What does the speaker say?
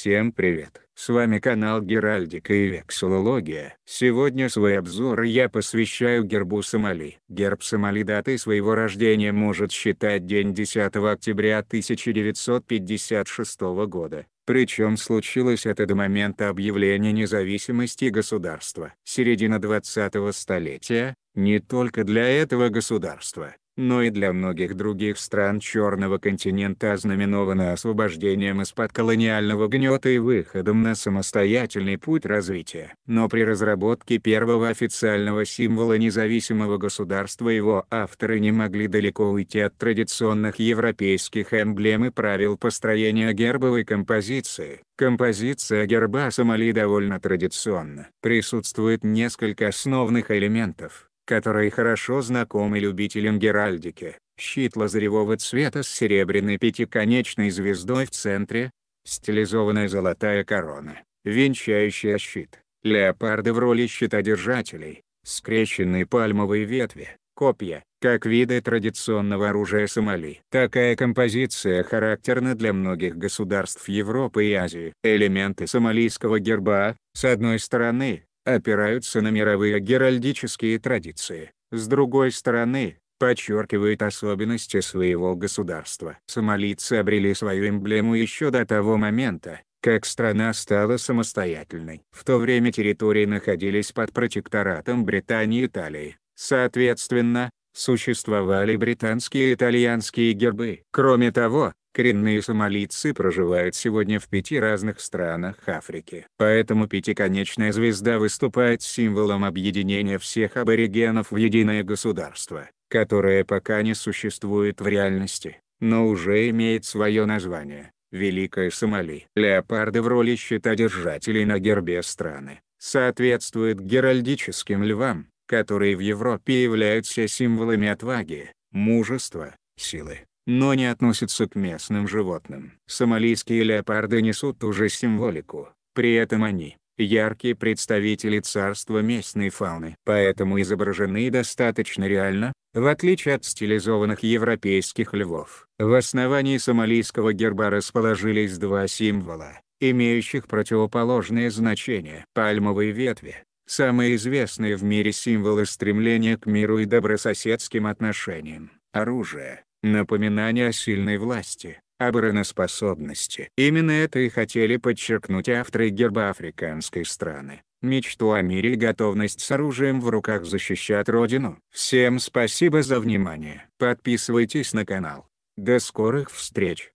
Всем привет! С вами канал Геральдика и Вексилология. Сегодня свой обзор я посвящаю гербу Сомали. Герб Сомали датой своего рождения может считать день 10 октября 1956 года. Причем случилось это до момента объявления независимости государства. Середина 20-го столетия, не только для этого государства, но и для многих других стран Черного континента ознаменовано освобождением из-под колониального гнета и выходом на самостоятельный путь развития. Но при разработке первого официального символа независимого государства его авторы не могли далеко уйти от традиционных европейских эмблем и правил построения гербовой композиции. Композиция герба Сомали довольно традиционна. Присутствует несколько основных элементов которые хорошо знакомы любителям геральдики. Щит лазаревого цвета с серебряной пятиконечной звездой в центре, стилизованная золотая корона, венчающая щит, леопарды в роли щитодержателей, скрещенные пальмовые ветви, копья, как виды традиционного оружия Сомали. Такая композиция характерна для многих государств Европы и Азии. Элементы сомалийского герба, с одной стороны, опираются на мировые геральдические традиции, с другой стороны, подчеркивают особенности своего государства. Сомалийцы обрели свою эмблему еще до того момента, как страна стала самостоятельной. В то время территории находились под протекторатом Британии и Италии. Соответственно, существовали британские и итальянские гербы. Кроме того, Коренные сомалийцы проживают сегодня в пяти разных странах Африки. Поэтому пятиконечная звезда выступает символом объединения всех аборигенов в единое государство, которое пока не существует в реальности, но уже имеет свое название – Великая Сомали. Леопарды в роли щитодержателей на гербе страны соответствуют геральдическим львам, которые в Европе являются символами отваги, мужества, силы но не относятся к местным животным. Сомалийские леопарды несут ту же символику, при этом они – яркие представители царства местной фауны. Поэтому изображены достаточно реально, в отличие от стилизованных европейских львов. В основании сомалийского герба расположились два символа, имеющих противоположные значения. Пальмовые ветви – самые известные в мире символы стремления к миру и добрососедским отношениям. Оружие Напоминание о сильной власти, обороноспособности. Именно это и хотели подчеркнуть авторы герба африканской страны. Мечту о мире и готовность с оружием в руках защищать Родину. Всем спасибо за внимание. Подписывайтесь на канал. До скорых встреч.